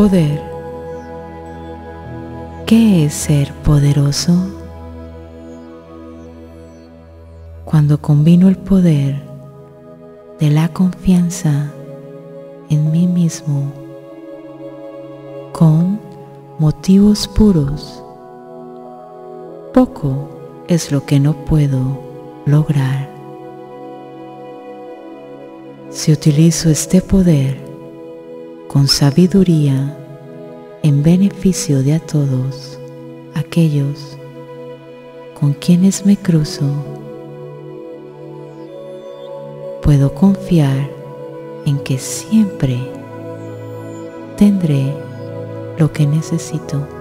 Poder. ¿Qué es ser poderoso? Cuando combino el poder de la confianza en mí mismo con motivos puros, poco es lo que no puedo lograr. Si utilizo este poder con sabiduría en beneficio de a todos aquellos con quienes me cruzo, puedo confiar en que siempre tendré lo que necesito.